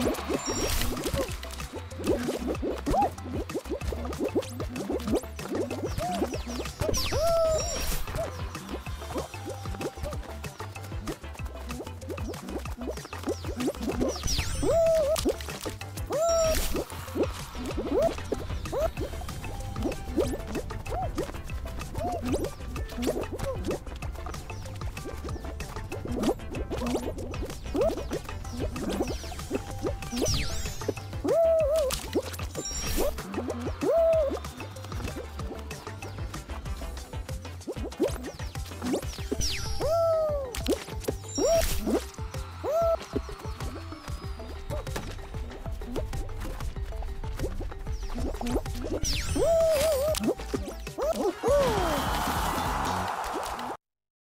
Woo! Woo!